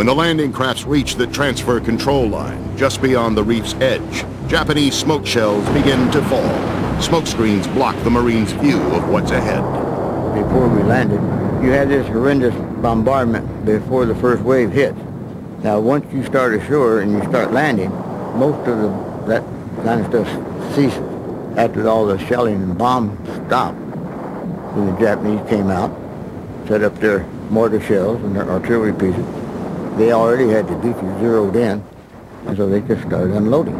When the landing crafts reach the transfer control line, just beyond the reef's edge, Japanese smoke shells begin to fall. Smoke screens block the Marines' view of what's ahead. Before we landed, you had this horrendous bombardment before the first wave hit. Now, once you start ashore and you start landing, most of the, that kind of stuff ceases. After all the shelling and bombs stopped, when the Japanese came out, set up their mortar shells and their artillery pieces, they already had the beaches zeroed in, and so they just started unloading.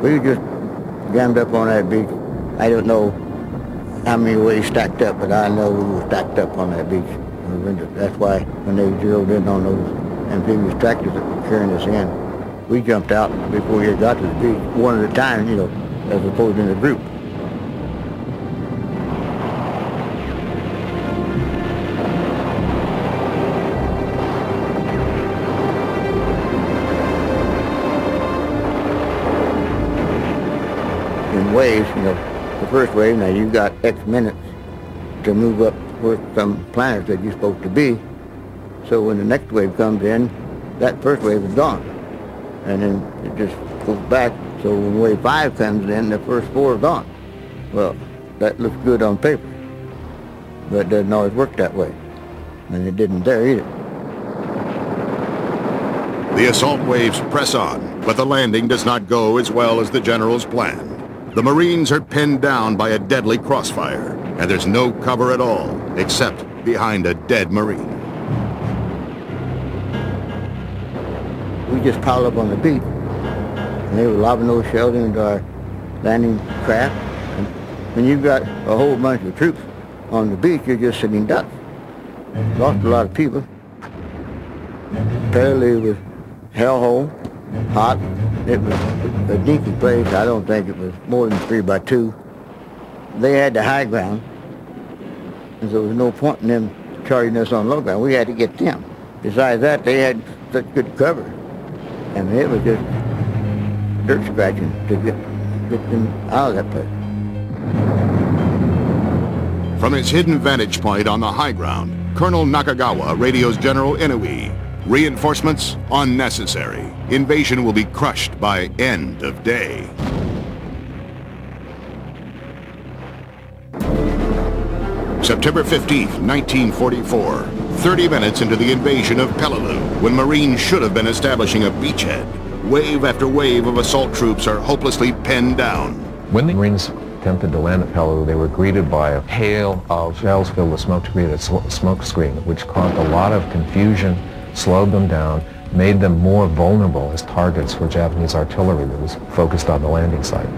We just jammed up on that beach. I don't know how many ways stacked up, but I know we were stacked up on that beach. That's why when they zeroed in on those amphibious tractors that were carrying us in, we jumped out before we got to the beach, one at a time, you know, as opposed to in a group. First wave, now you've got X minutes to move up where some planets that you're supposed to be. So when the next wave comes in, that first wave is gone. And then it just goes back. So when wave five comes in, the first four are gone. Well, that looks good on paper, but it doesn't always work that way. And it didn't there either. The assault waves press on, but the landing does not go as well as the generals planned. The Marines are pinned down by a deadly crossfire, and there's no cover at all, except behind a dead Marine. We just piled up on the beach, and they were lobbing those shells into our landing craft. And when you've got a whole bunch of troops on the beach, you're just sitting ducks. Lost a lot of people. Apparently it was hellhole, hot. It was a dinky place. I don't think it was more than three by two. They had the high ground, and so there was no point in them charging us on low ground. We had to get them. Besides that, they had such good cover. I mean, it was just dirt scratching to get, get them out of that place. From his hidden vantage point on the high ground, Colonel Nakagawa radios General Inouye. Reinforcements unnecessary. Invasion will be crushed by end of day. September 15th, 1944. 30 minutes into the invasion of Peleliu, when Marines should have been establishing a beachhead. Wave after wave of assault troops are hopelessly pinned down. When the Marines attempted to land at Peleliu, they were greeted by a hail of shells filled with smoke to create a smoke screen, which caused a lot of confusion, slowed them down, made them more vulnerable as targets for Japanese artillery that was focused on the landing site.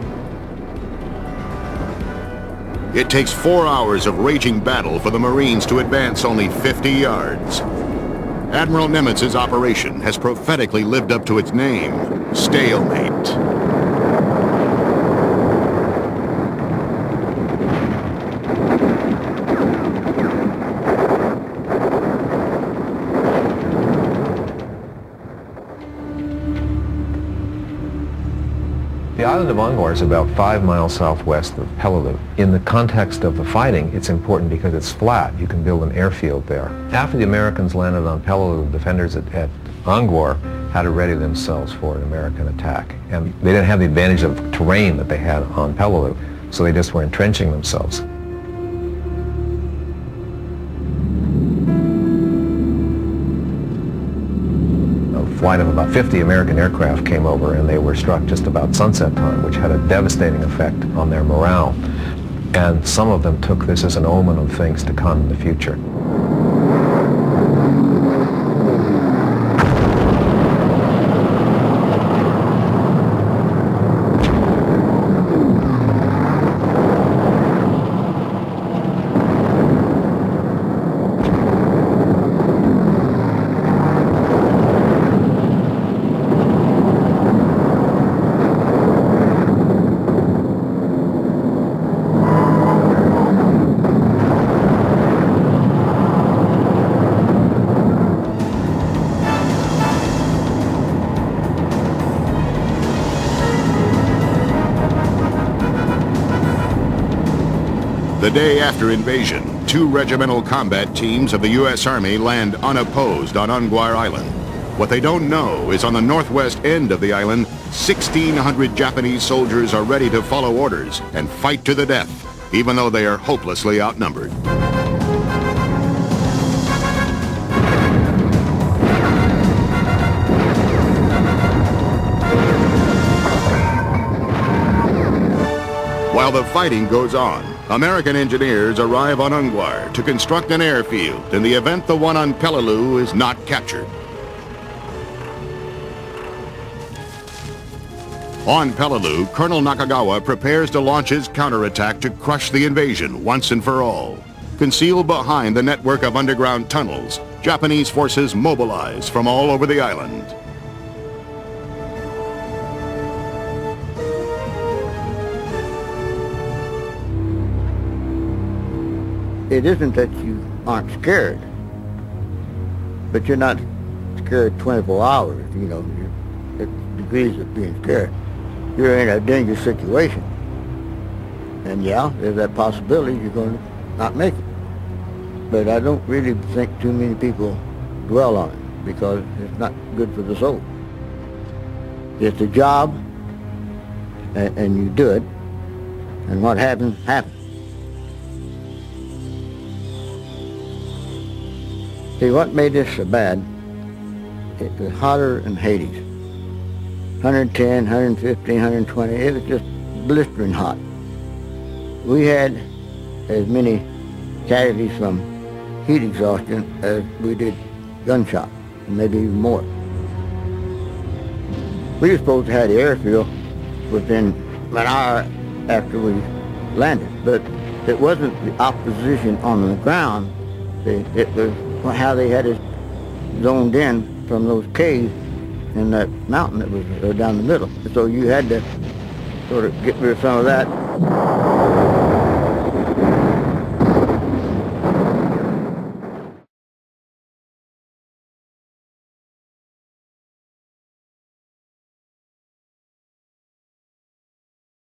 It takes four hours of raging battle for the Marines to advance only 50 yards. Admiral Nimitz's operation has prophetically lived up to its name, stalemate. Island of Angaur is about five miles southwest of Peleliu. In the context of the fighting, it's important because it's flat. You can build an airfield there. After the Americans landed on Peleliu, the defenders at, at Angaur had to ready themselves for an American attack. And they didn't have the advantage of terrain that they had on Peleliu, so they just were entrenching themselves. Flight of about 50 American aircraft came over and they were struck just about sunset time, which had a devastating effect on their morale. And some of them took this as an omen of things to come in the future. The day after invasion, two regimental combat teams of the U.S. Army land unopposed on Angaur Island. What they don't know is on the northwest end of the island, 1,600 Japanese soldiers are ready to follow orders and fight to the death, even though they are hopelessly outnumbered. While the fighting goes on, American engineers arrive on Angaur to construct an airfield in the event the one on Peleliu is not captured. On Peleliu, Colonel Nakagawa prepares to launch his counterattack to crush the invasion once and for all. Concealed behind the network of underground tunnels, Japanese forces mobilize from all over the island. It isn't that you aren't scared, but you're not scared 24 hours, you know, degrees of being scared. You're in a dangerous situation. And yeah, there's that possibility you're going to not make it. But I don't really think too many people dwell on it because it's not good for the soul. It's a job, and, and you do it, and what happens, happens. See, what made this so bad, it was hotter than Hades. 110, 115, 120, it was just blistering hot. We had as many casualties from heat exhaustion as we did gunshot, and maybe even more. We were supposed to have the airfield within an hour after we landed, but it wasn't the opposition on the ground. It was how they had it zoned in from those caves in that mountain that was uh, down the middle. So you had to sort of get rid of some of that.